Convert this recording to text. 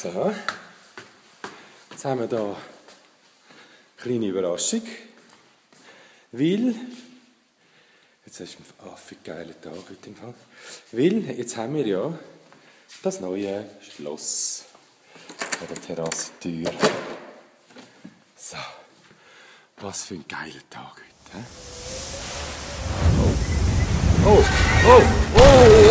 So. Jetzt haben wir hier eine kleine Überraschung. Weil, jetzt ist ein affig geiler Tag heute im Fall. Weil, jetzt haben wir ja das neue Schloss an der Terrassentür. So. Was für ein geiler Tag heute. Oh! Oh, oh, oh!